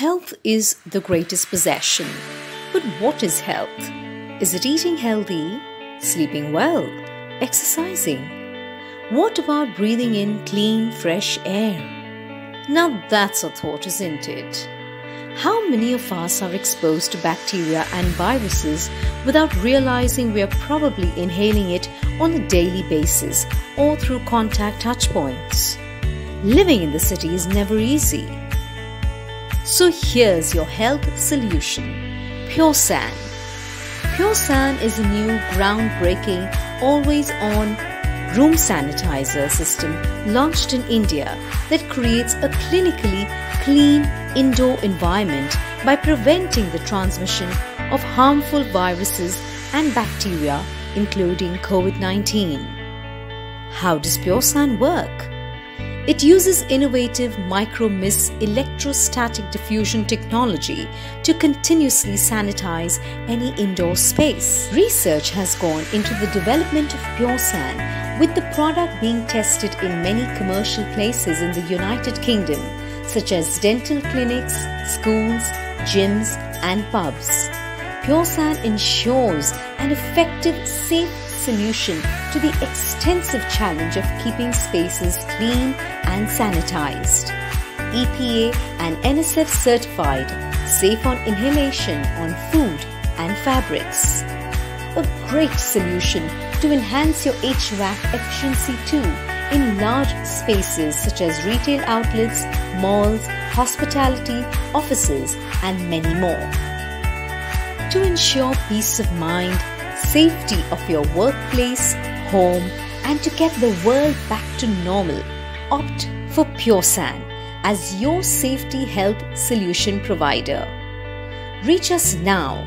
Health is the greatest possession. But what is health? Is it eating healthy, sleeping well, exercising? What about breathing in clean, fresh air? Now that's a thought, isn't it? How many of us are exposed to bacteria and viruses without realizing we are probably inhaling it on a daily basis or through contact touchpoints? Living in the city is never easy. So here's your health solution PureSan. Pure San is a new groundbreaking, always on room sanitizer system launched in India that creates a clinically clean indoor environment by preventing the transmission of harmful viruses and bacteria, including COVID 19. How does Pure PureSan work? It uses innovative micro-mist electrostatic diffusion technology to continuously sanitize any indoor space. Research has gone into the development of PureSan with the product being tested in many commercial places in the United Kingdom such as dental clinics, schools, gyms and pubs. PureSan ensures an effective, safe solution to the extensive challenge of keeping spaces clean and sanitized. EPA and NSF certified, safe on inhalation on food and fabrics. A great solution to enhance your HVAC efficiency too in large spaces such as retail outlets, malls, hospitality, offices, and many more. To ensure peace of mind, safety of your workplace, home, and to get the world back to normal, opt for PureSan as your safety health solution provider. Reach us now